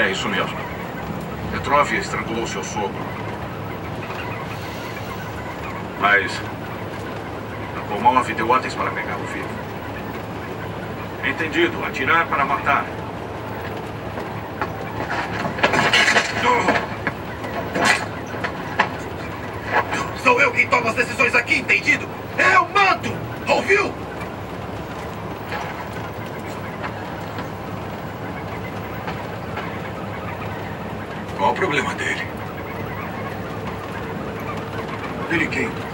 É, isso mesmo. Petrov estrangulou seu sogro. Mas... Nakomov deu ordens para pegá-lo vivo. Entendido. Atirar para matar. Sou eu quem toma as decisões aqui, entendido? Eu mando! Ouviu? Qual o problema dele? Dele quem?